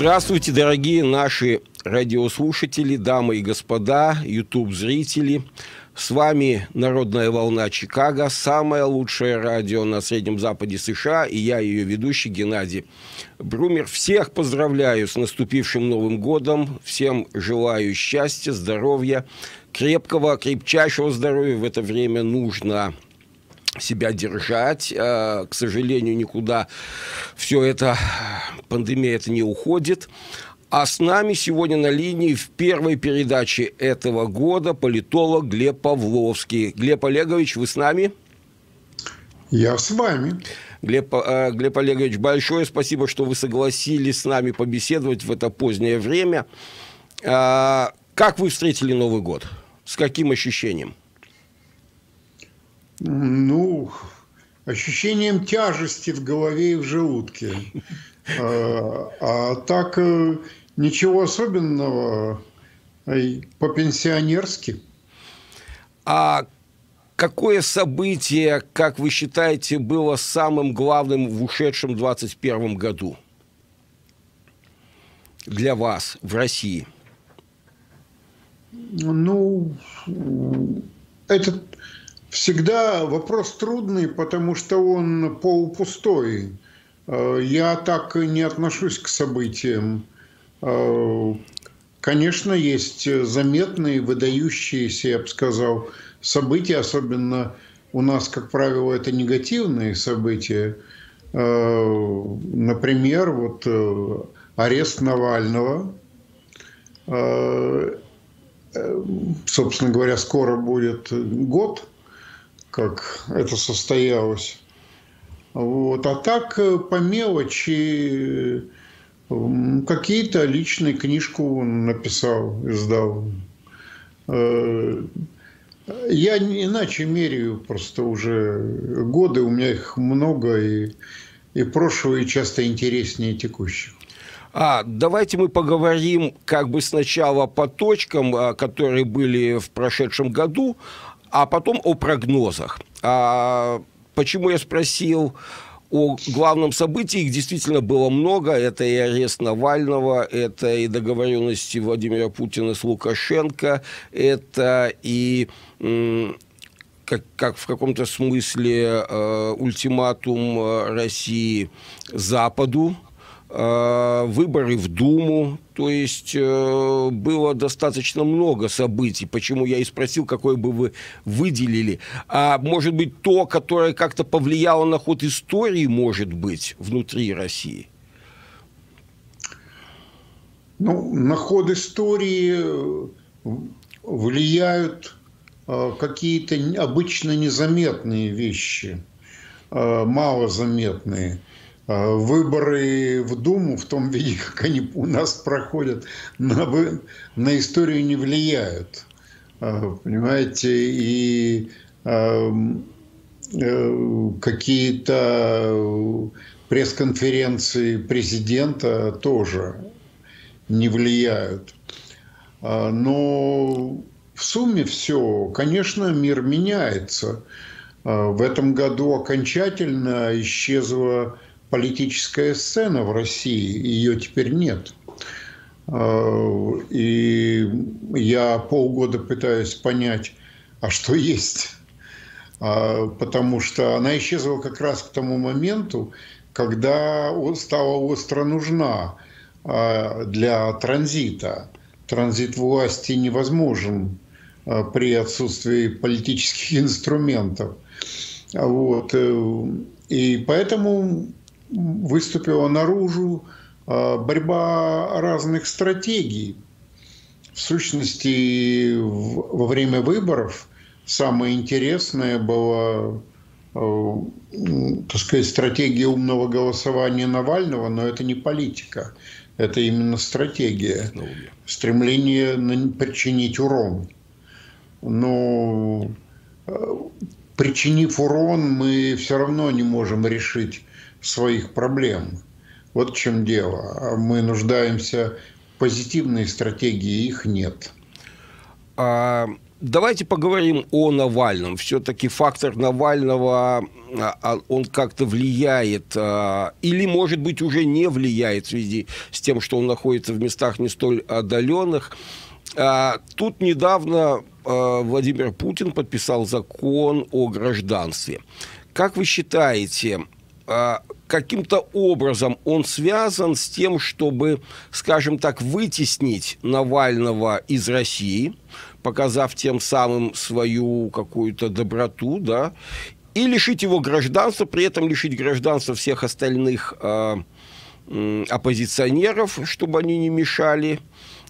Здравствуйте, дорогие наши радиослушатели, дамы и господа, YouTube-зрители. С вами «Народная волна Чикаго», самое лучшее радио на Среднем Западе США, и я ее ведущий Геннадий Брумер. Всех поздравляю с наступившим Новым годом, всем желаю счастья, здоровья, крепкого, крепчайшего здоровья. В это время нужно себя держать. А, к сожалению, никуда все это, пандемия это не уходит. А с нами сегодня на линии в первой передаче этого года политолог Глеб Павловский. Глеб Олегович, вы с нами? Я с вами. Глеб, э, Глеб Олегович, большое спасибо, что вы согласились с нами побеседовать в это позднее время. Э, как вы встретили Новый год? С каким ощущением? Ну, ощущением тяжести в голове и в желудке. А, а так э, ничего особенного, по-пенсионерски. А какое событие, как вы считаете, было самым главным в ушедшем 21 году для вас в России? Ну, этот всегда вопрос трудный, потому что он полупустой. Э, я так не отношусь к событиям. Э, конечно, есть заметные, выдающиеся, я бы сказал, события, особенно у нас, как правило, это негативные события. Э, например, вот арест Навального. Собственно говоря, скоро будет год, как это состоялось. Вот. А так по мелочи Какие-то личные книжку написал, издал. Э, я иначе меряю просто уже годы, у меня их много, и, и прошлого, и часто интереснее текущих. А, давайте мы поговорим как бы сначала по точкам, а, которые были в прошедшем году, а потом о прогнозах. А, почему я спросил о главном событии. Их действительно было много. Это и арест Навального, это и договоренности Владимира Путина с Лукашенко, это и как, как в каком-то смысле э, ультиматум э, России Западу, выборы в Думу, то есть э, было достаточно много событий. Почему я и спросил, какое бы вы выделили. А может быть, то, которое как-то повлияло на ход истории, может быть, внутри России? Ну, на ход истории э, влияют какие-то обычно незаметные вещи, малозаметные – выборы в Думу в том виде, как они у нас проходят, на, на историю не влияют. А, понимаете, и а, э, какие-то пресс-конференции президента тоже не влияют. Но в сумме все, конечно, мир меняется. В этом году окончательно исчезла политическая сцена в России, ее теперь нет. А, и я полгода пытаюсь понять, а что есть. А, потому что она исчезла как раз к тому моменту, когда стала остро нужна а, для транзита. Транзит власти невозможен при отсутствии политических инструментов. Вот. Э, и поэтому выступила наружу а, борьба разных стратегий. В сущности, во время выборов самое интересное было а, так сказать, стратегия умного голосования Навального, но это не политика, это именно стратегия, стремление причинить урон. Но а, причинив урон, мы все равно не можем решить своих проблем. Вот в чем дело. Мы нуждаемся в позитивной стратегии, их нет. А давайте поговорим о Навальном. Все-таки фактор Навального, он как-то влияет, или, может быть, уже не влияет в связи с тем, что он находится в местах не столь отдаленных. Тут недавно Владимир Путин подписал закон о гражданстве. Как вы считаете, каким-то образом он связан с тем, чтобы, скажем так, вытеснить Навального из России, показав тем самым свою какую-то доброту, да, и лишить его гражданства, при этом лишить гражданства всех остальных э, оппозиционеров, чтобы они не мешали.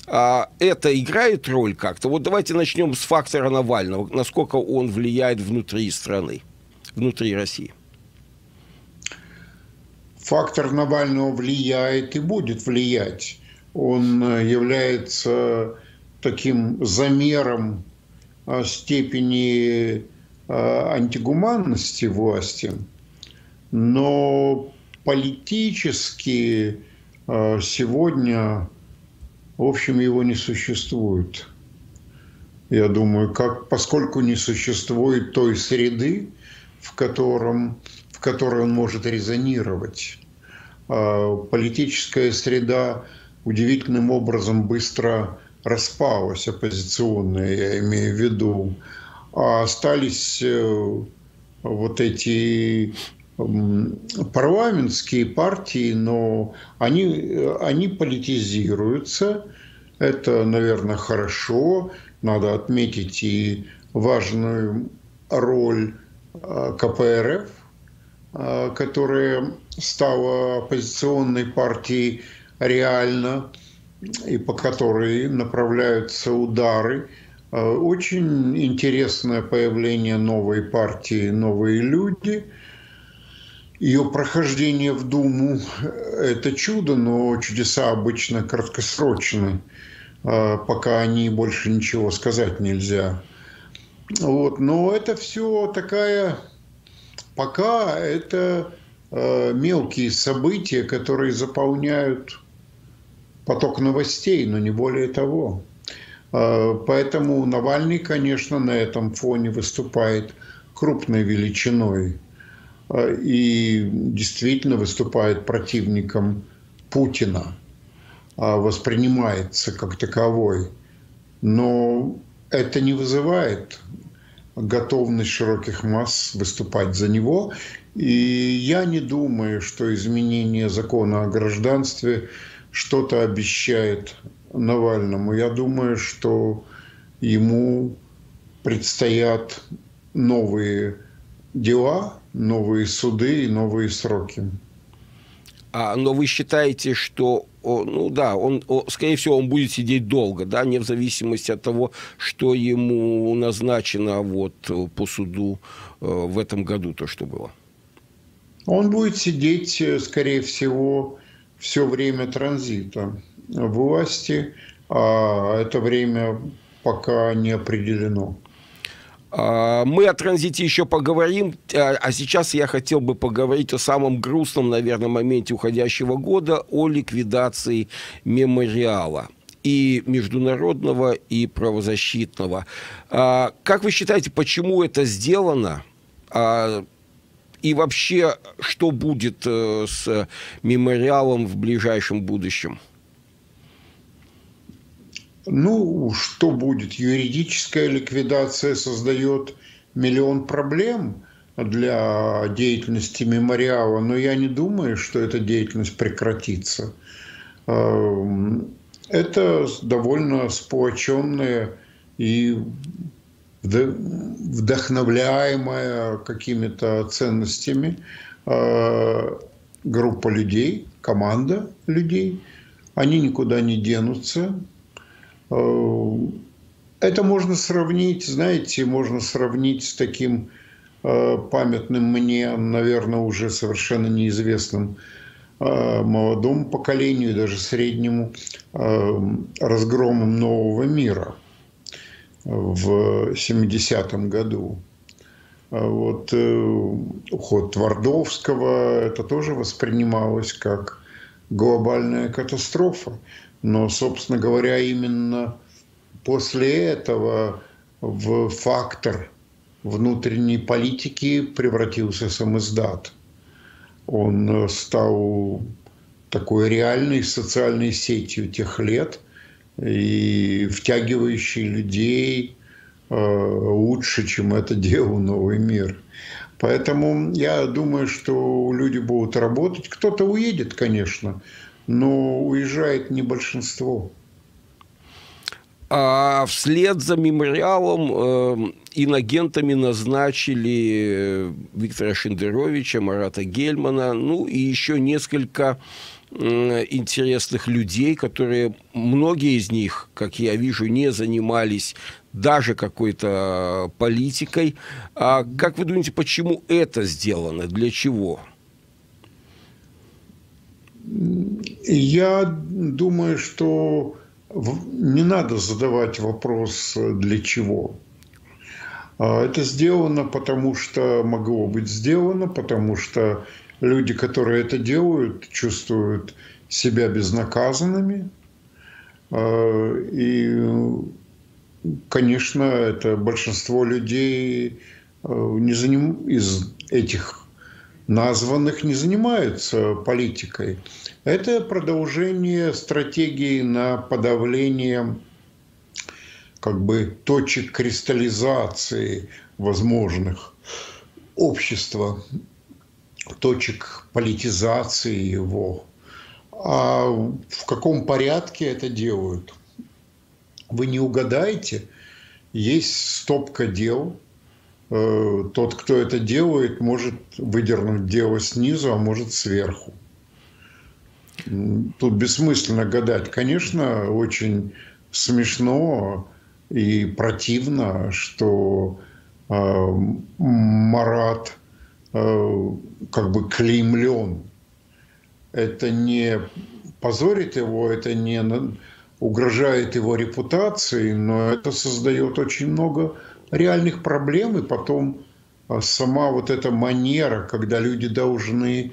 А это играет роль как-то? Вот давайте начнем с фактора Навального. Насколько он влияет внутри страны, внутри России? Фактор Навального влияет и будет влиять. Он э, является таким замером э, степени э, антигуманности власти, но политически сегодня, в общем, его не существует. Я думаю, как, поскольку не существует той среды, в котором в которой он может резонировать. А, политическая среда удивительным образом быстро распалась, оппозиционная, я имею в виду, а остались э, вот эти парламентские партии, но они, они политизируются. Это, наверное, хорошо. Надо отметить и важную роль а, КПРФ Э, которая стала оппозиционной партией реально и по которой направляются удары. Э, очень интересное появление новой партии «Новые люди». Ее прохождение в Думу – это чудо, но чудеса обычно краткосрочны, э, пока они больше ничего сказать нельзя. Вот. Но это все такая Пока это э, мелкие события, которые заполняют поток новостей, но не более того. Э, поэтому Навальный, конечно, на этом фоне выступает крупной величиной э, и действительно выступает противником Путина, э, воспринимается как таковой. Но это не вызывает готовность широких масс выступать за него. И я не думаю, что изменение закона о гражданстве что-то обещает Навальному. Я думаю, что ему предстоят новые дела, новые суды и новые сроки. А, но вы считаете, что, ну да, он, скорее всего, он будет сидеть долго, да, не в зависимости от того, что ему назначено вот по суду э, в этом году, то, что было? Он будет сидеть, э, скорее всего, все время транзита власти, а это время пока не определено. А, мы о транзите еще поговорим, а, а сейчас я хотел бы поговорить о самом грустном, наверное, моменте уходящего года, о ликвидации мемориала и международного, и правозащитного. А, как вы считаете, почему это сделано? И вообще, что будет э, с мемориалом в ближайшем будущем? Ну, что будет? Юридическая ликвидация создает миллион проблем для деятельности мемориала, но я не думаю, что эта деятельность прекратится. Эм, это довольно сплоченная и вдохновляемая какими-то ценностями э, группа людей, команда людей. Они никуда не денутся, это можно сравнить, знаете, можно сравнить с таким э, памятным мне, наверное, уже совершенно неизвестным э, молодому поколению, даже среднему, разгромом нового мира в 70-м году. Вот уход Твардовского, это тоже воспринималось как глобальная катастрофа. Но, собственно говоря, именно после этого в фактор внутренней политики превратился самоздат. Он стал такой реальной социальной сетью тех лет и втягивающей людей э, лучше, чем это делал новый мир. Поэтому я думаю, что люди будут работать. Кто-то уедет, конечно, но уезжает не большинство. А вслед за мемориалом э, инагентами назначили э, Виктора Шендеровича, Марата Гельмана, ну и еще несколько э, интересных людей, которые, многие из них, как я вижу, не занимались даже какой-то политикой. А как вы думаете, почему это сделано? Для чего? Я думаю, что не надо задавать вопрос «для чего?». А, это сделано, потому что могло быть сделано, потому что люди, которые это делают, чувствуют себя безнаказанными. А, и, конечно, это большинство людей а, не заним... из этих названных не занимаются политикой. Это продолжение стратегии на подавление как бы точек кристаллизации возможных общества, точек политизации его. А в каком порядке это делают? Вы не угадаете. Есть стопка дел. Э, тот, кто это делает, может выдернуть дело снизу, а может сверху. Тут бессмысленно гадать. Конечно, очень смешно и противно, что э, Марат э, как бы клеймлен. Это не позорит его, это не угрожает его репутации, но это создает очень много реальных проблем, и потом а, сама вот эта манера, когда люди должны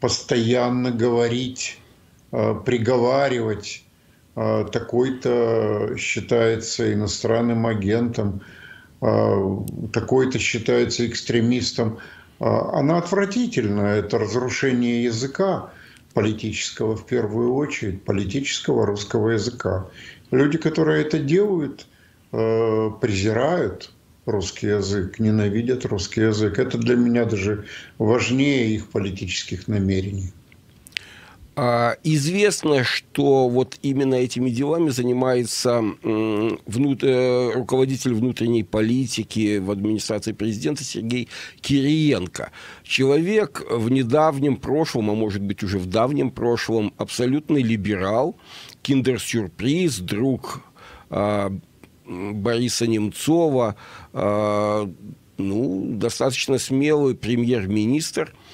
постоянно говорить Э, приговаривать э, такой-то считается иностранным агентом, такой-то считается экстремистом. Она отвратительна. Это разрушение языка политического в первую очередь, политического русского языка. Люди, которые это делают, презирают русский язык, ненавидят русский язык. Это для меня даже важнее их политических намерений. А, известно, что вот именно этими делами занимается внут... Э, руководитель внутренней политики в администрации президента Сергей Кириенко. Человек в недавнем прошлом, а может быть уже в давнем прошлом, абсолютный либерал, киндер-сюрприз, друг а, Бориса Немцова, а, ну, достаточно смелый премьер-министр –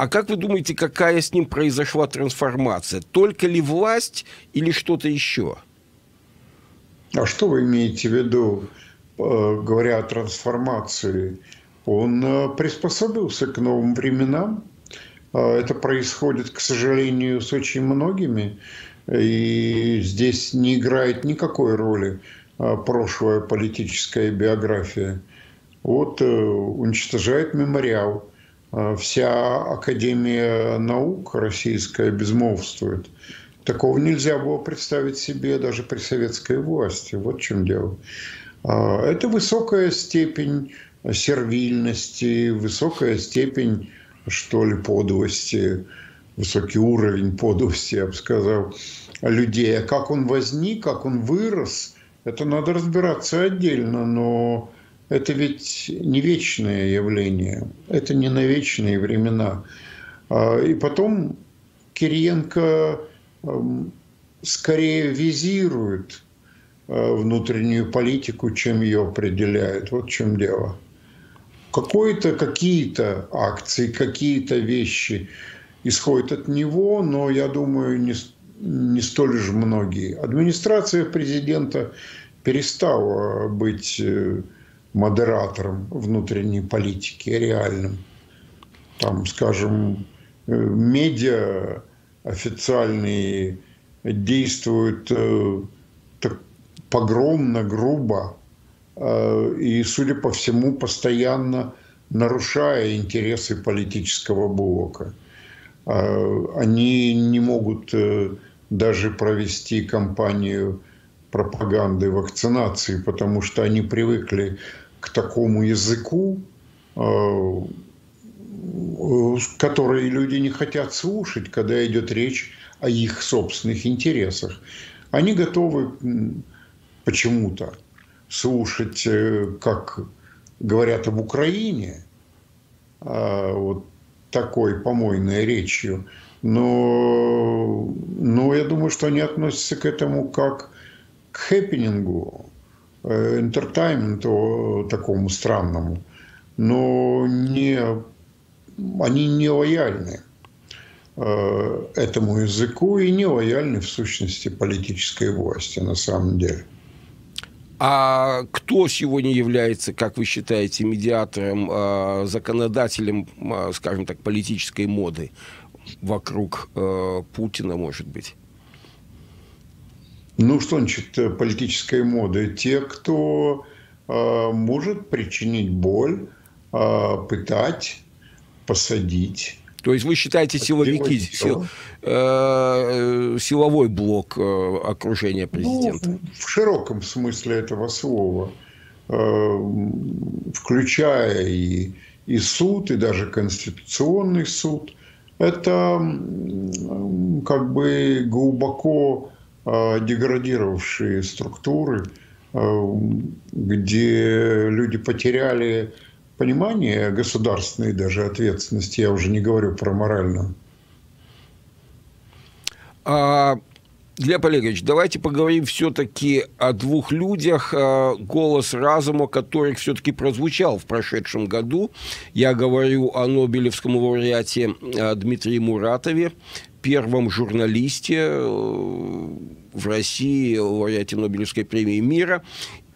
а как вы думаете, какая с ним произошла трансформация? Только ли власть или что-то еще? А что вы имеете в виду, э, говоря о трансформации? Он э, приспособился к новым временам. Э, это происходит, к сожалению, с очень многими. И здесь не играет никакой роли прошлая политическая биография. Вот уничтожает мемориал – а, вся Академия наук российская безмолвствует. Такого нельзя было представить себе даже при советской власти. Вот в чем дело. А, это высокая степень сервильности, высокая степень, что ли, подлости, высокий уровень подлости, я бы сказал, людей. А как он возник, как он вырос, это надо разбираться отдельно, но это ведь не вечное явление, это не на вечные времена. А, и потом Кириенко эм, скорее визирует э, внутреннюю политику, чем ее определяет. Вот в чем дело. Какое-то, какие-то акции, какие-то вещи исходят от него, но, я думаю, не, не столь же многие. Администрация президента перестала быть э, модератором внутренней политики, реальным. Там, скажем, э, медиа официальные действуют э, так погромно, грубо, и, судя по всему, постоянно нарушая интересы политического блока. Они не могут даже провести кампанию пропаганды вакцинации, потому что они привыкли к такому языку, которые люди не хотят слушать, когда идет речь о их собственных интересах. Они готовы почему-то слушать, э, как говорят об Украине, а, вот такой помойной речью. Но, но я думаю, что они относятся к этому как к хэппинингу, э, энтертайменту такому странному. Но не они не лояльны э, этому языку и не лояльны в сущности политической власти на самом деле. А кто сегодня является, как вы считаете, медиатором, э, законодателем, э, скажем так, политической моды вокруг Путина, может быть? Ну, что значит политической моды? Те, кто может причинить боль, пытать, посадить. То есть вы считаете силовики, сил, э, силовой блок э, окружения ну, президента? Ну, в широком смысле этого слова, э, включая и, и суд, и даже конституционный суд. Это как бы глубоко э, деградировавшие структуры, э, где люди потеряли понимание государственной даже ответственности, я уже не говорю про моральную. А, Глеб Олегович, давайте поговорим все-таки о двух людях, а, голос разума которых все-таки прозвучал в прошедшем году. Я говорю о Нобелевском лауреате а, Дмитрии Муратове, первом журналисте э, в России, лауреате Нобелевской премии мира,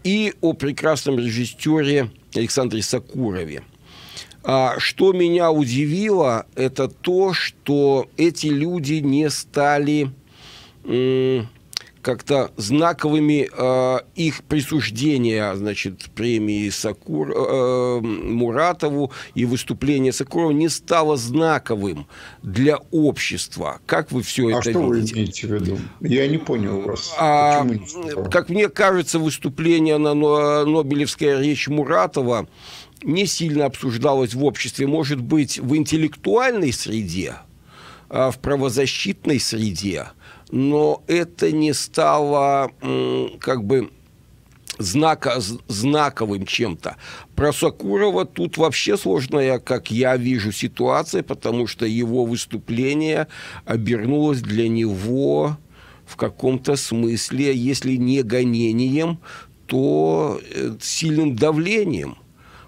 и о прекрасном режиссере Александре Сакурове. А что меня удивило, это то, что эти люди не стали как-то знаковыми э, их присуждения, значит, премии Сакур, э, Муратову и выступление Сакурова не стало знаковым для общества. Как вы все а это что видите? вы имеете в виду? Я не понял вас. А, как мне кажется, выступление на Нобелевская речь Муратова не сильно обсуждалось в обществе. Может быть, в интеллектуальной среде, а в правозащитной среде – но это не стало как бы знака, знаковым чем-то. Про Сакурова тут вообще сложная, как я вижу, ситуация, потому что его выступление обернулось для него в каком-то смысле, если не гонением, то э, сильным давлением.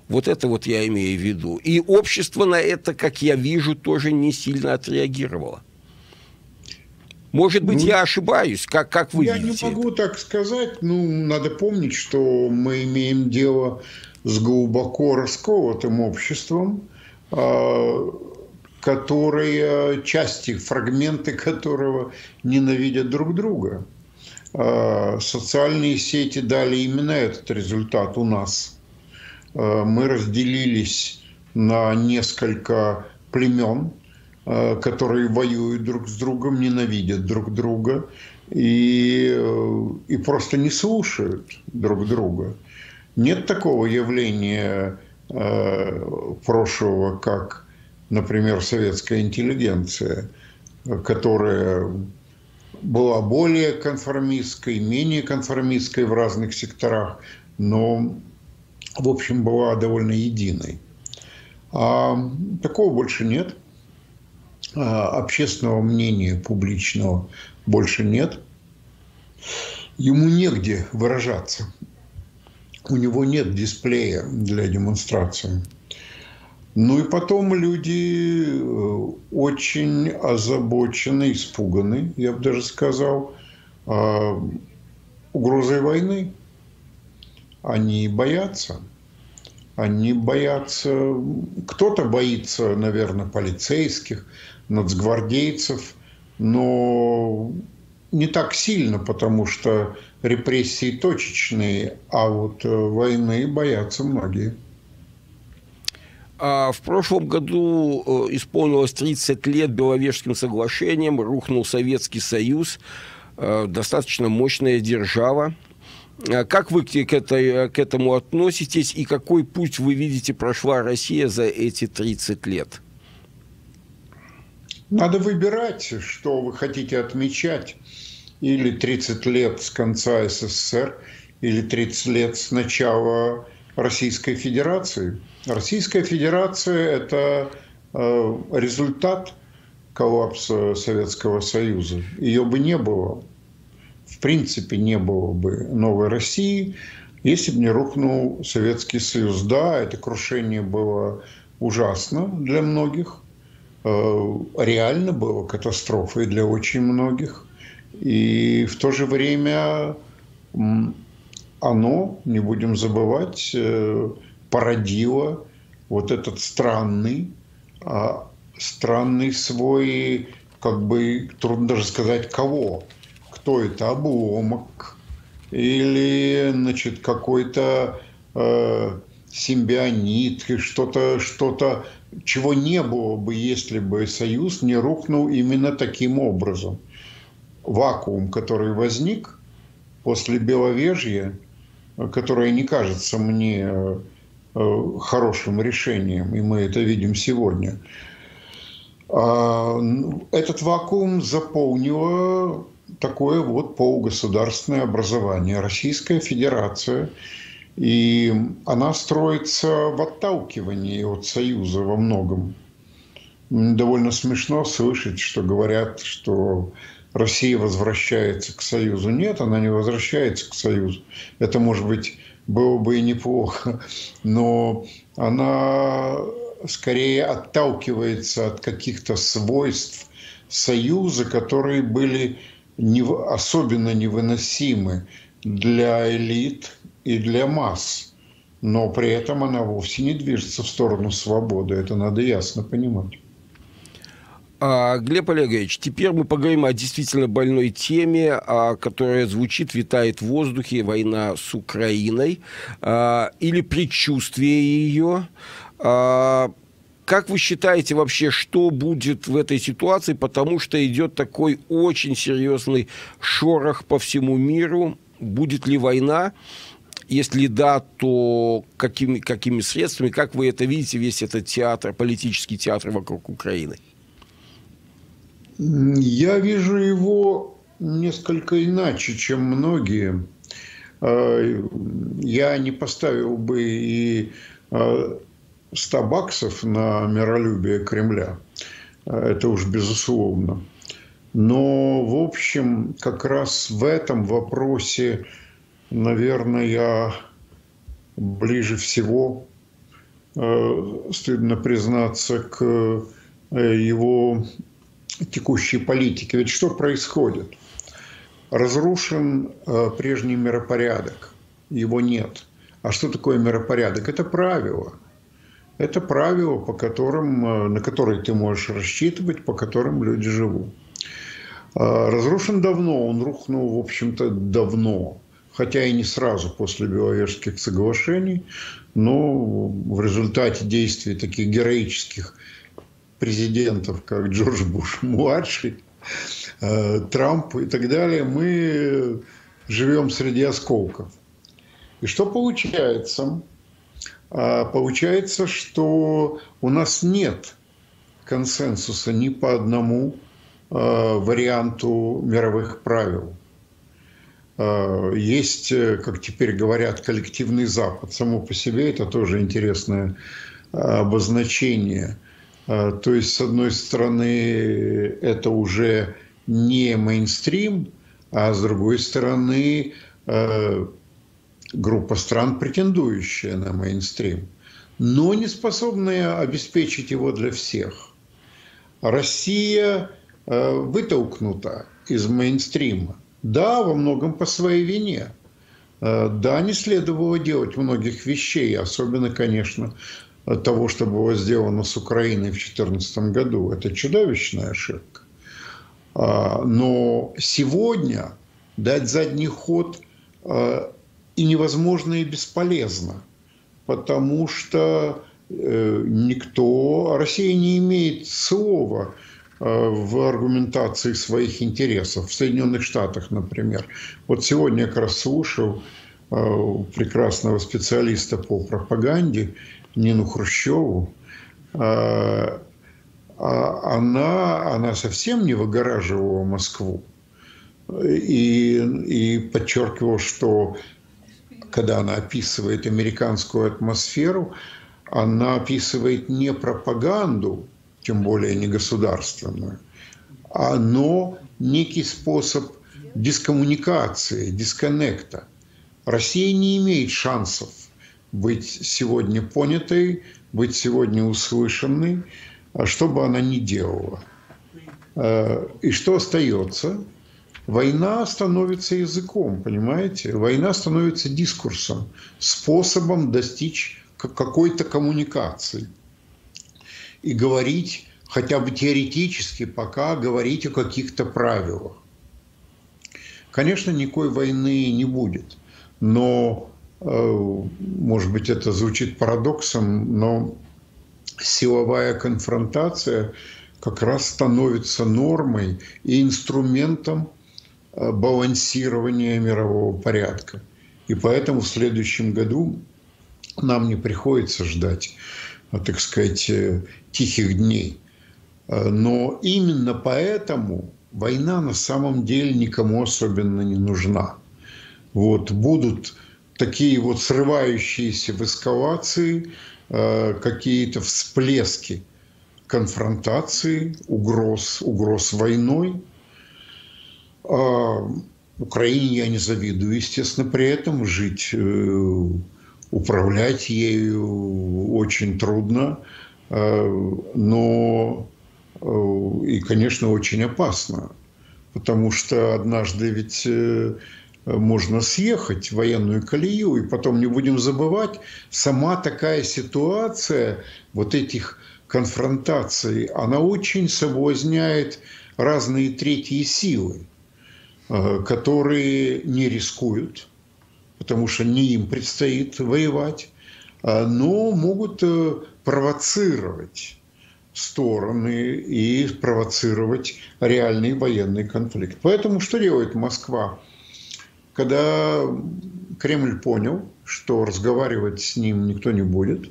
Вот это вот я имею в виду. И общество на это, как я вижу, тоже не сильно отреагировало. Может быть, ну, я ошибаюсь, как, как вы я видите? Я не могу это? так сказать. Ну, надо помнить, что мы имеем дело с глубоко расколотым обществом, а, которые, части, фрагменты которого ненавидят друг друга. А, социальные сети дали именно этот результат у нас. А, мы разделились на несколько племен – которые воюют друг с другом, ненавидят друг друга и, э, и просто не слушают друг друга. Нет такого явления э, прошлого, как, например, советская интеллигенция, которая была более конформистской, менее конформистской в разных секторах, но, в общем, была довольно единой. А такого больше нет. А, общественного мнения публичного больше нет. Ему негде выражаться. У него нет дисплея для демонстрации. Ну и потом люди э, очень озабочены, испуганы, я бы даже сказал, а, угрозой войны. Они боятся. Они боятся... Кто-то боится, наверное, полицейских, нацгвардейцев, но не так сильно, потому что репрессии точечные, а вот э, войны боятся многие. А в прошлом году э, исполнилось 30 лет Беловежским соглашением, рухнул Советский Союз, э, достаточно мощная держава. А как вы к, этой, к этому относитесь и какой путь вы видите прошла Россия за эти 30 лет? Надо выбирать, что вы хотите отмечать. Или 30 лет с конца СССР, или 30 лет с начала Российской Федерации. Российская Федерация – это э, результат коллапса Советского Союза. Ее бы не было, в принципе, не было бы новой России, если бы не рухнул Советский Союз. Да, это крушение было ужасно для многих, реально было катастрофой для очень многих. И в то же время оно, не будем забывать, э, породило вот этот странный, а, странный свой, как бы трудно даже сказать кого, кто это, обломок или, значит, какой-то э, симбионит, что-то, что-то, чего не было бы, если бы Союз не рухнул именно таким образом. Вакуум, который возник после Беловежья, которое не кажется мне э, э, хорошим решением, и мы это видим сегодня. А, этот вакуум заполнило такое вот полугосударственное образование, Российская Федерация, и она строится в отталкивании от Союза во многом. Довольно смешно слышать, что говорят, что Россия возвращается к Союзу. Нет, она не возвращается к Союзу. Это, может быть, было бы и неплохо, но она скорее отталкивается от каких-то свойств Союза, которые были особенно невыносимы для элит и для масс. Но при этом она вовсе не движется в сторону свободы. Это надо ясно понимать. А, Глеб Олегович, теперь мы поговорим о действительно больной теме, а, которая звучит, витает в воздухе, война с Украиной, а, или предчувствие ее. Как вы считаете вообще, что будет в этой ситуации, потому что идет такой очень серьезный шорох по всему миру, будет ли война, если да, то какими, какими средствами, как вы это видите, весь этот театр, политический театр вокруг Украины? Я вижу его несколько иначе, чем многие. А, я не поставил бы и 100 а, баксов на миролюбие Кремля. Это уж безусловно. Но, в общем, как раз в этом вопросе, наверное, я ближе всего, стыдно признаться, к его текущей политики. Ведь что происходит? Разрушен э, прежний миропорядок, его нет. А что такое миропорядок? Это правила. Это правила, по которым, э, на которые ты можешь рассчитывать, по которым люди живут. Э, разрушен давно, он рухнул, в общем-то, давно. Хотя и не сразу после Беловежских соглашений, но в результате действий таких героических президентов, как Джордж Буш младший, э, Трамп и так далее, мы живем среди осколков. И что получается? А, получается, что у нас нет консенсуса ни по одному э, варианту мировых правил. Э, есть, как теперь говорят, коллективный Запад. Само по себе это тоже интересное обозначение. А, то есть, с одной стороны, это уже не мейнстрим, а с другой стороны, группа стран, претендующая на мейнстрим, но не способная обеспечить его для всех. Россия вытолкнута из мейнстрима. Да, во многом по своей вине. Да, не следовало делать многих вещей, особенно, конечно, того, что было сделано с Украиной в 2014 году. Это чудовищная ошибка. А, но сегодня дать задний ход и невозможно, и бесполезно, потому что никто, Россия не имеет слова в аргументации своих интересов. В Соединенных Штатах, например. Вот сегодня я как раз слушал прекрасного специалиста по пропаганде Нину Хрущеву, а, а она, она совсем не выгораживала Москву. И, и подчеркивал, что когда она описывает американскую атмосферу, она описывает не пропаганду, тем более не государственную, а но некий способ дискоммуникации, дисконнекта. Россия не имеет шансов быть сегодня понятой, быть сегодня услышанной, а что бы она ни делала. Э, и что остается? Война становится языком, понимаете? Война становится дискурсом, способом достичь какой-то коммуникации. И говорить, хотя бы теоретически, пока говорить о каких-то правилах. Конечно, никакой войны не будет, но Э, может быть, это звучит парадоксом, но силовая конфронтация как раз становится нормой и инструментом э, балансирования мирового порядка. И поэтому в следующем году нам не приходится ждать, э, так сказать, тихих дней. Но именно поэтому война на самом деле никому особенно не нужна. Вот будут такие вот срывающиеся в эскалации, э, какие-то всплески конфронтации, угроз, угроз войной. А Украине я не завидую, естественно, при этом жить, э, управлять ею очень трудно, э, но и, конечно, очень опасно, потому что однажды ведь можно съехать в военную колею. И потом не будем забывать, сама такая ситуация вот этих конфронтаций, она очень соблазняет разные третьи силы, э, которые не рискуют, потому что не им предстоит воевать, э, но могут э, провоцировать стороны и провоцировать реальный военный конфликт. Поэтому что делает Москва? когда Кремль понял, что разговаривать с ним никто не будет,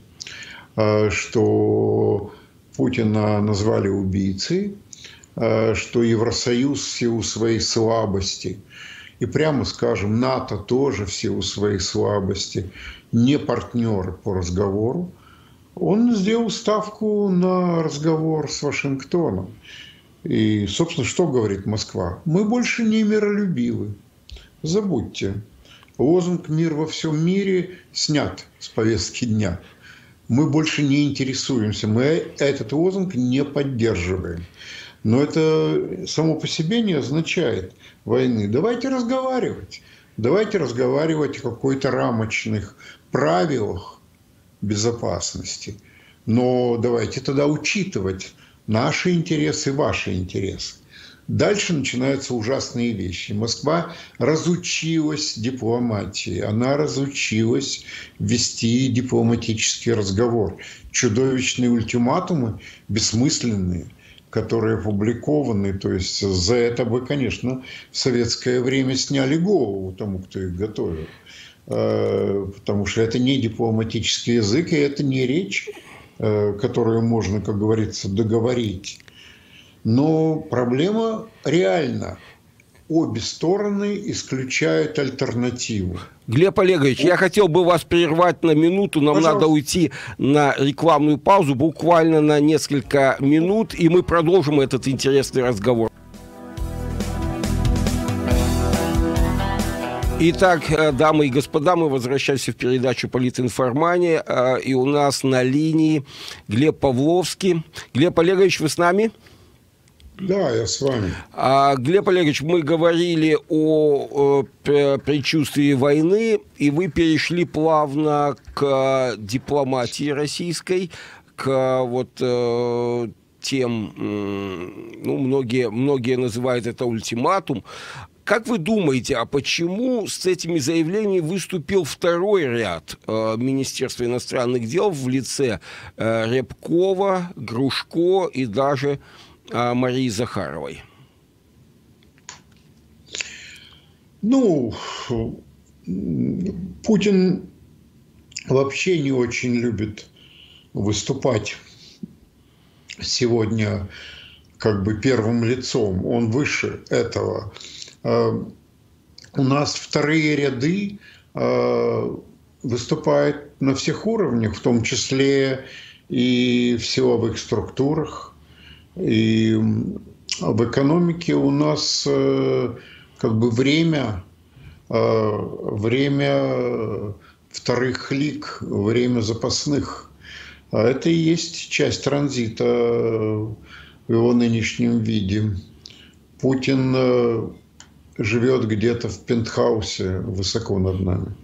а, что Путина назвали убийцей, а, что Евросоюз в силу своей слабости, и прямо скажем, НАТО тоже в силу своей слабости, не партнеры по разговору, он сделал ставку на разговор с Вашингтоном. И, собственно, что говорит Москва? Мы больше не миролюбивы. Забудьте. Лозунг «Мир во всем мире» снят с повестки дня. Мы больше не интересуемся, мы этот лозунг не поддерживаем. Но это само по себе не означает войны. Давайте разговаривать. Давайте разговаривать о какой-то рамочных правилах безопасности. Но давайте тогда учитывать наши интересы, ваши интересы. Дальше начинаются ужасные вещи. Москва разучилась дипломатии, она разучилась вести дипломатический разговор. Чудовищные ультиматумы, бессмысленные, которые опубликованы. То есть за это бы, конечно, в советское время сняли голову тому, кто их готовил. Э, потому что это не дипломатический язык, и это не речь, э, которую можно, как говорится, договорить но проблема реальна. Обе стороны исключают альтернативу. Глеб Олегович, я хотел бы вас прервать на минуту. Нам Пожалуйста. надо уйти на рекламную паузу, буквально на несколько минут, и мы продолжим этот интересный разговор. Итак, э, дамы и господа, мы возвращаемся в передачу «Политинформания», э, и у нас на линии Глеб Павловский. Глеб Олегович, вы с нами? Да, я с вами. А, Глеб Олегович, мы говорили о, о предчувствии войны, и вы перешли плавно к дипломатии российской, к вот э, тем, ну, многие, многие называют это ультиматум. как вы думаете, а почему с этими заявлениями выступил второй ряд э, Министерства иностранных дел в лице э, Рябкова, Грушко и даже э, Марии Захаровой? Ну, Путин вообще не очень любит выступать сегодня как бы первым лицом. Он выше этого. А, у нас вторые ряды а, выступают на всех уровнях, в том числе и в силовых структурах, и в экономике у нас э, как бы время, э, время вторых лик, время запасных. А это и есть часть транзита в его нынешнем виде. Путин э, живет где-то в пентхаусе высоко над нами.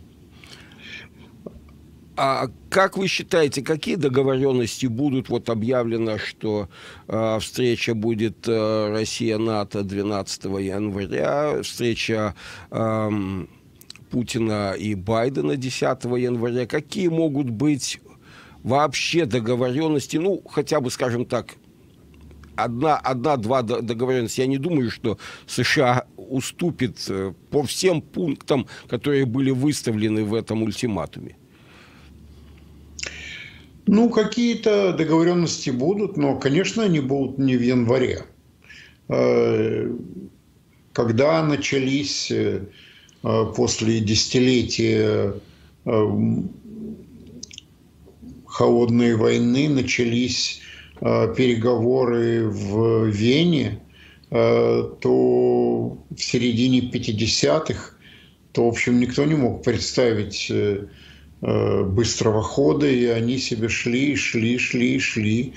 А как вы считаете, какие договоренности будут? Вот объявлено, что э, встреча будет э, Россия-НАТО 12 января, встреча э, Путина и Байдена 10 января. Какие могут быть вообще договоренности, ну, хотя бы, скажем так, одна, одна-два договоренности. Я не думаю, что США уступит э, по всем пунктам, которые были выставлены в этом ультиматуме. Ну, какие-то договоренности будут, но, конечно, они будут не в январе. Э, когда начались э, после десятилетия э, холодной войны, начались переговоры в Вене, то в середине 50-х, то, в общем, никто не мог представить быстрого хода, и они себе шли, шли, шли, шли.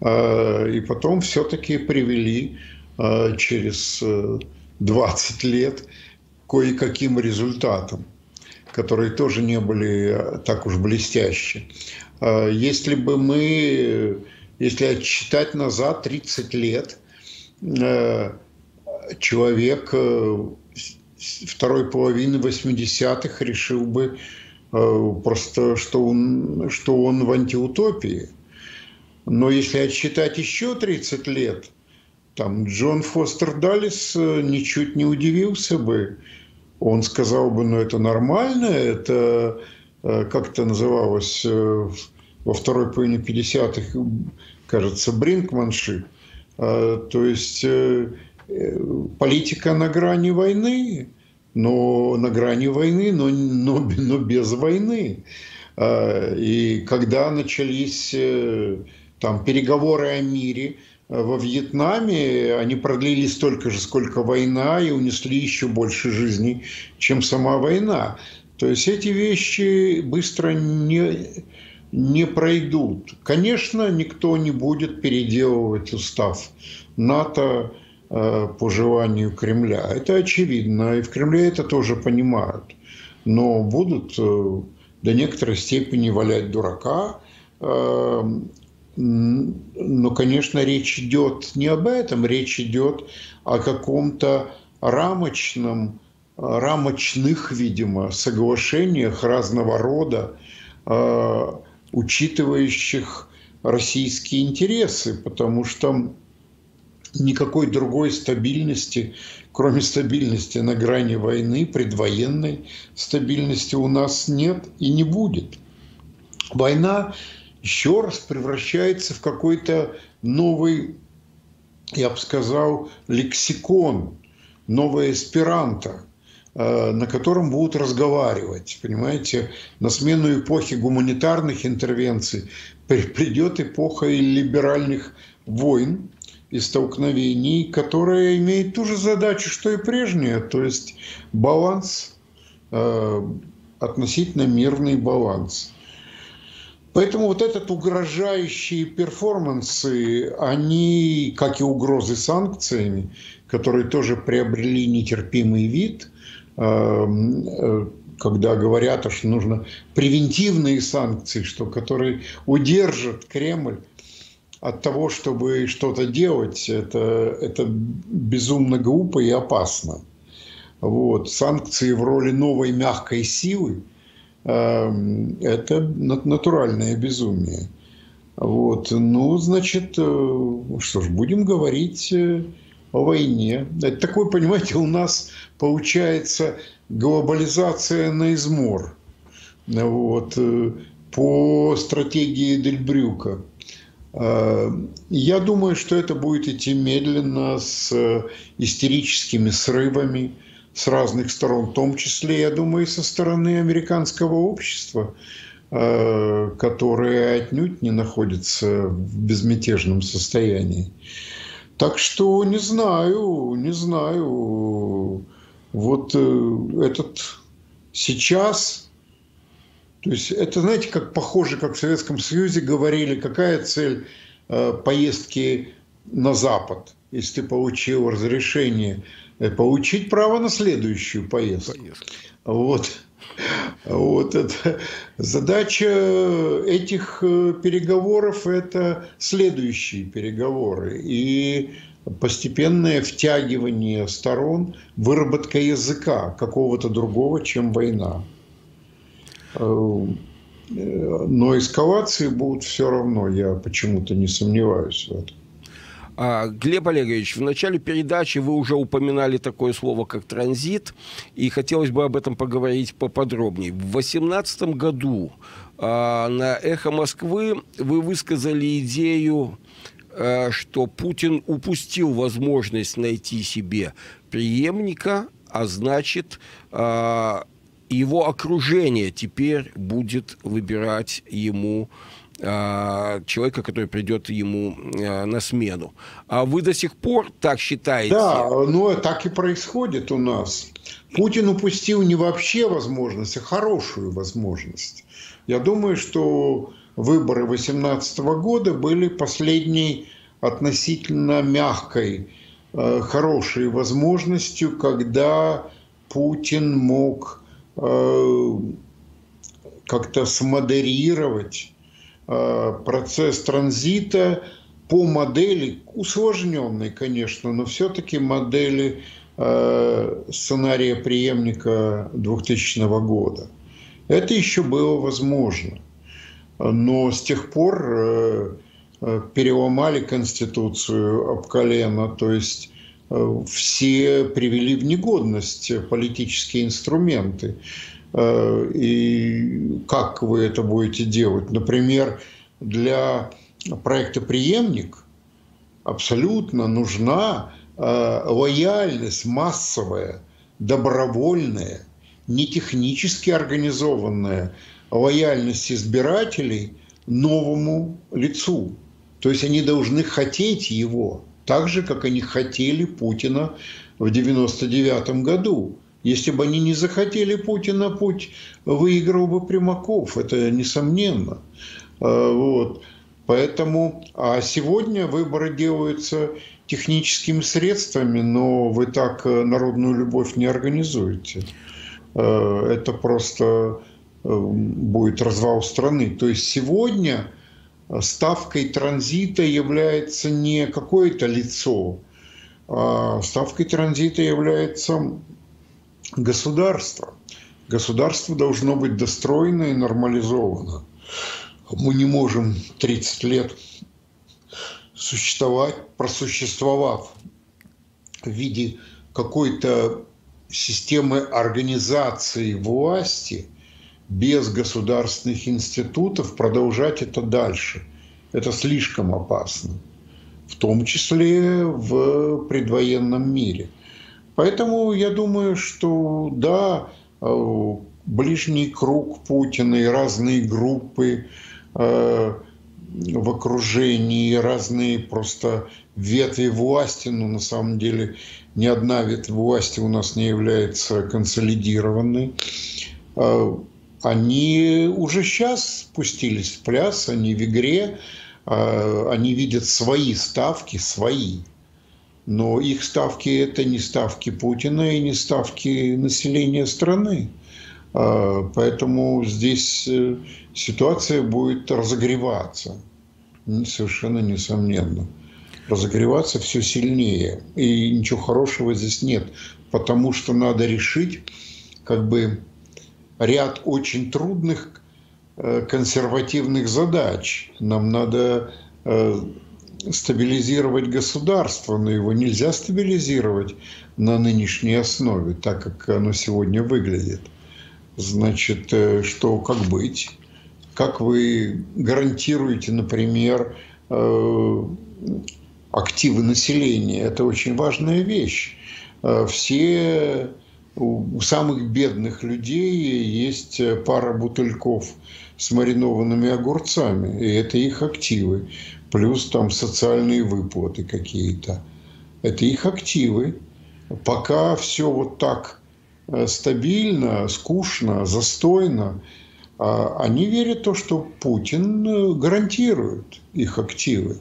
Э, и потом все-таки привели э, через 20 лет кое-каким результатам, которые тоже не были так уж блестящие. Если бы мы, если отсчитать назад 30 лет, человек второй половины 80-х решил бы Э, просто что он, что он в антиутопии. Но если отсчитать еще 30 лет, там Джон Фостер Даллис э, ничуть не удивился бы. Он сказал бы, ну это нормально, это э, как это называлось во второй половине 50-х, кажется, бринкманшип. То есть политика на грани войны, но на грани войны, но, но, но без войны. А, и когда начались э, там переговоры о мире э, во Вьетнаме, они продлились столько же, сколько война, и унесли еще больше жизней, чем сама война. То есть эти вещи быстро не, не пройдут. Конечно, никто не будет переделывать устав НАТО, по желанию Кремля. Это очевидно, и в Кремле это тоже понимают. Но будут э, до некоторой степени валять дурака. Э, но, конечно, речь идет не об этом, речь идет о каком-то рамочном, рамочных, видимо, соглашениях разного рода, учитывающих российские интересы, потому что никакой другой стабильности, кроме стабильности на грани войны, предвоенной стабильности у нас нет и не будет. Война еще раз превращается в какой-то новый, я бы сказал, лексикон, новое эсперанто, э, на котором будут разговаривать. Понимаете, на смену эпохи гуманитарных интервенций придет эпоха либеральных войн, и столкновений, которая имеет ту же задачу, что и прежняя, то есть баланс, э, относительно мирный баланс. Поэтому вот этот угрожающие перформансы, они, как и угрозы санкциями, которые тоже приобрели нетерпимый вид, э, э, когда говорят, что нужно превентивные санкции, что, которые удержат Кремль от того, чтобы что-то делать, это, это безумно глупо и опасно. Вот. Санкции в роли новой мягкой силы э, – это натуральное безумие. Вот. Ну, значит, э, что ж, будем говорить э, о войне. Это такой, понимаете, у нас получается глобализация на измор. Вот. Э, по стратегии Дельбрюка. Я думаю, что это будет идти медленно, с истерическими срывами с разных сторон, в том числе, я думаю, и со стороны американского общества. Э, которые отнюдь не находятся в безмятежном состоянии. Так что не знаю, не знаю. Вот э, этот сейчас, то есть это, знаете, как похоже, как в Советском Союзе говорили, какая цель э, поездки на Запад, если ты получил разрешение, получить право на следующую поездку. поездку. Вот. Вот это задача этих э, переговоров – это следующие переговоры. И постепенное втягивание сторон, выработка языка какого-то другого, чем война. Э, но эскалации будут все равно, я почему-то не сомневаюсь в этом. А, Глеб Олегович, в начале передачи вы уже упоминали такое слово, как транзит, и хотелось бы об этом поговорить поподробнее. В 2018 году а, на «Эхо Москвы» вы высказали идею, а, что Путин упустил возможность найти себе преемника, а значит, его окружение теперь будет выбирать ему а, человека, который придет ему а, на смену. А вы до сих пор так считаете? Да, ну так и происходит у нас. Путин упустил не вообще возможность, а хорошую возможность. Я думаю, что выборы 2018 года были последней относительно мягкой, э, хорошей возможностью, когда Путин мог как-то смодерировать Э, процесс транзита по модели, усложненной, конечно, но все-таки модели э, сценария преемника 2000 года. Это еще было возможно. Но с тех пор э, переломали Конституцию об колено, то есть все привели в негодность политические инструменты. Э, и как вы это будете делать. Например, для проекта «Преемник» абсолютно нужна э, лояльность массовая, добровольная, не технически организованная лояльность избирателей новому лицу. То есть они должны хотеть его, так же, как они хотели Путина в 1999 году. Если бы они не захотели Путина, путь выиграл бы Примаков, это несомненно. А, вот. Поэтому, а сегодня выборы делаются техническими средствами, но вы так э, народную любовь не организуете. А, это просто э, будет развал страны. То есть сегодня ставкой транзита является не какое-то лицо, а ставкой транзита является государства. Государство должно быть достроено и нормализовано. Мы не можем 30 лет существовать, просуществовав в виде какой-то системы организации власти без государственных институтов, продолжать это дальше. Это слишком опасно, в том числе в предвоенном мире – Поэтому я думаю, что да, э, ближний круг Путина и разные группы э, в окружении, разные просто ветви власти, но на самом деле ни одна ветвь власти у нас не является консолидированной. Они уже сейчас спустились в пляс, они в игре, они видят свои ставки, свои – но их ставки – это не ставки Путина и не ставки населения страны. А, поэтому здесь э, ситуация будет разогреваться, совершенно несомненно. разогреваться все сильнее. И ничего хорошего здесь нет, потому что надо решить как бы ряд очень трудных э, консервативных задач. Нам надо э, стабилизировать государство, но его нельзя стабилизировать на нынешней основе, так как оно сегодня выглядит. Значит, э, что как быть? Как вы гарантируете, например, активы населения? Это очень важная вещь. Все у самых бедных людей есть э, пара бутыльков с маринованными огурцами, и это их активы, плюс там социальные выплаты какие-то. Это их активы. Пока все вот так э, стабильно, скучно, застойно, а они верят в то, что Путин э, гарантирует их активы.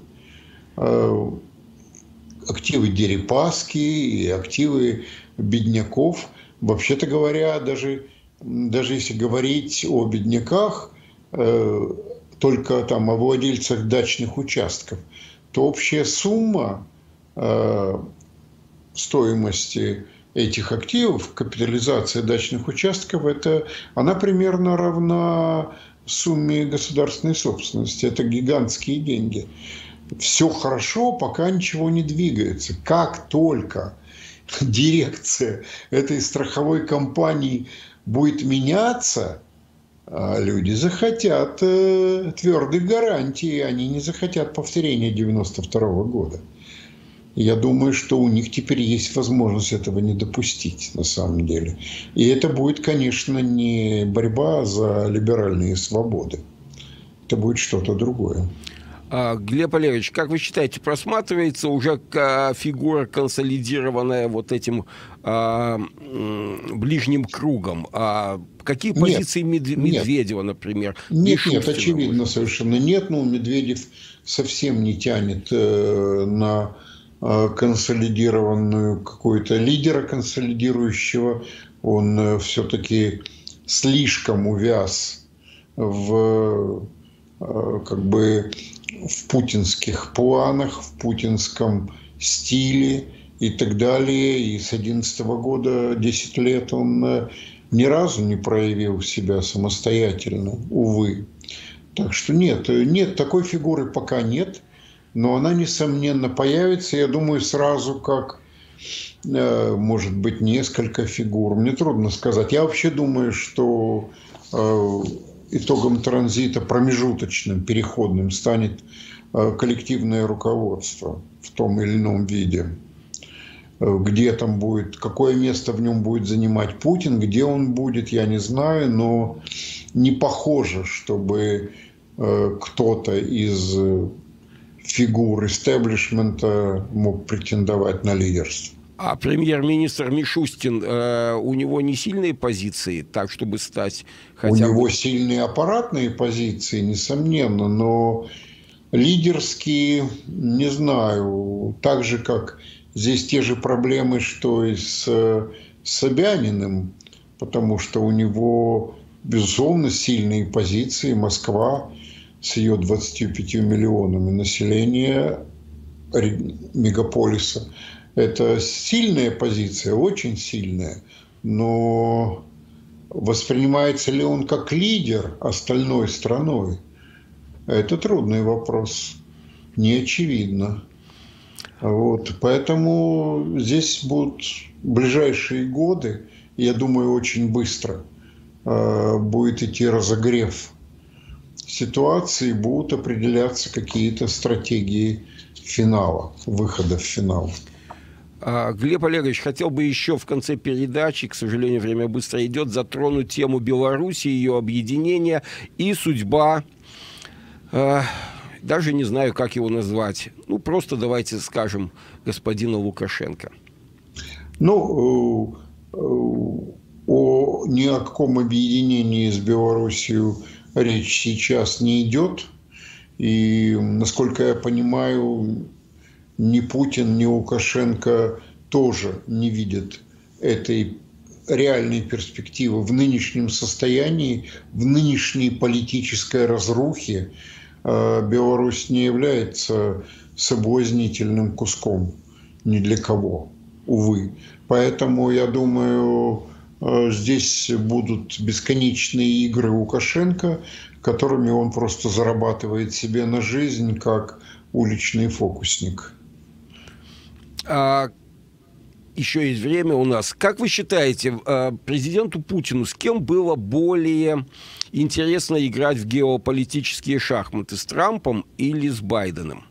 Активы Дерипаски и активы бедняков – Вообще-то говоря, даже, даже если говорить о бедняках, э, только там о владельцах дачных участков, то общая сумма э, стоимости этих активов, капитализация дачных участков, это, она примерно равна сумме государственной собственности. Это гигантские деньги. Все хорошо, пока ничего не двигается. Как только дирекция этой страховой компании будет меняться, а люди захотят э, твердых гарантий, они не захотят повторения 92 года. Я думаю, что у них теперь есть возможность этого не допустить на самом деле. И это будет, конечно, не борьба за либеральные свободы. Это будет что-то другое. А, Глеб Олегович, как вы считаете, просматривается уже фигура, консолидированная вот этим а, ближним кругом? А какие позиции нет, Медведева, нет. например? Нет, нет, очевидно совершенно нет. Ну, Медведев совсем не тянет э, на э, консолидированную какой-то лидера консолидирующего. Он э, все-таки слишком увяз в э, как бы в путинских планах, в путинском стиле и так далее. И с 2011 года, 10 лет, он э, ни разу не проявил себя самостоятельно, увы. Так что нет, э, нет, такой фигуры пока нет, но она, несомненно, появится, я думаю, сразу как, э, может быть, несколько фигур. Мне трудно сказать. Я вообще думаю, что итогом транзита промежуточным, переходным станет э, коллективное руководство в том или ином виде. Э, где там будет, какое место в нем будет занимать Путин, где он будет, я не знаю, но не похоже, чтобы э, кто-то из фигур истеблишмента мог претендовать на лидерство. А премьер-министр Мишустин, э, у него не сильные позиции, так чтобы стать хотя бы... У него сильные аппаратные позиции, несомненно, но лидерские, не знаю, так же, как здесь те же проблемы, что и с Собяниным, потому что у него, безусловно, сильные позиции. Москва с ее 25 миллионами населения мегаполиса – это сильная позиция, очень сильная, но воспринимается ли он как лидер остальной страной? Это трудный вопрос, не очевидно. Вот, поэтому здесь будут ближайшие годы, я думаю, очень быстро э, будет идти разогрев ситуации, будут определяться какие-то стратегии финала, выхода в финал. А, Глеб Олегович, хотел бы еще в конце передачи, к сожалению, время быстро идет, затронуть тему Беларуси, ее объединения и судьба, э, даже не знаю, как его назвать, ну, просто давайте скажем, господина Лукашенко. Ну, э, о ни о каком объединении с Белоруссией речь сейчас не идет. И, насколько я понимаю, ни Путин, ни Лукашенко тоже не видят этой реальной перспективы в нынешнем состоянии, в нынешней политической разрухе. А Беларусь не является соблазнительным куском ни для кого, увы. Поэтому, я думаю, э, здесь будут бесконечные игры Лукашенко, которыми он просто зарабатывает себе на жизнь, как уличный фокусник. А, еще есть время у нас. Как вы считаете, э, президенту Путину с кем было более интересно играть в геополитические шахматы, с Трампом или с Байденом?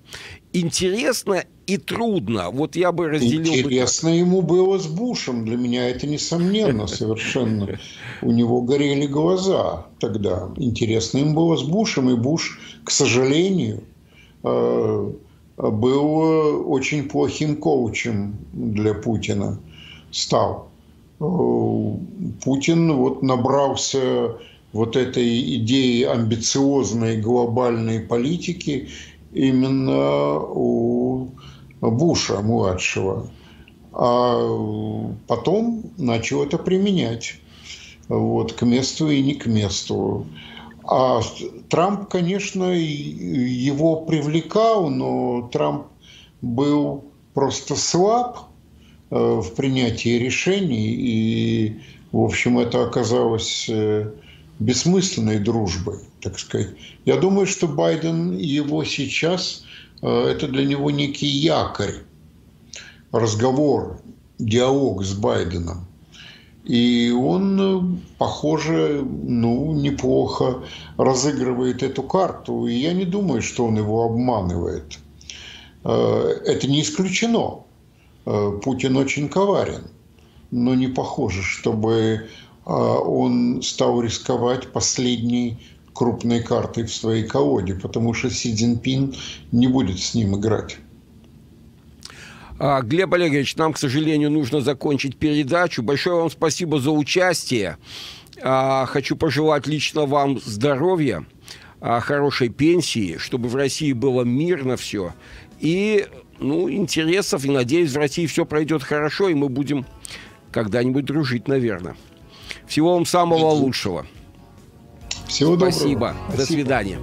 Интересно и трудно. Вот я бы разделил... Интересно бы ему было с Бушем. Для меня это несомненно совершенно. У него горели глаза тогда. Интересно им было с Бушем. И Буш, к сожалению, э, был очень плохим коучем для Путина. Стал. Э, Путин вот набрался вот этой идеи амбициозной глобальной политики именно у Буша младшего. А потом начал это применять вот, к месту и не к месту. А Трамп, конечно, его привлекал, но Трамп был просто слаб э, в принятии решений, и, в общем, это оказалось э, бессмысленной дружбой, так сказать. Я думаю, что Байден его сейчас, э, это для него некий якорь, разговор, диалог с Байденом. И он, э, похоже, ну, неплохо разыгрывает эту карту. И я не думаю, что он его обманывает. Э, это не исключено. Путин очень коварен. Но не похоже, чтобы он стал рисковать последней крупной картой в своей колоде, потому что Си Цзиньпин не будет с ним играть. А, Глеб Олегович, нам, к сожалению, нужно закончить передачу. Большое вам спасибо за участие. А, хочу пожелать лично вам здоровья, а, хорошей пенсии, чтобы в России было мирно все. И ну, интересов, и надеюсь, в России все пройдет хорошо, и мы будем когда-нибудь дружить, наверное. Всего вам самого лучшего. Всего доброго. Спасибо. Спасибо. До свидания.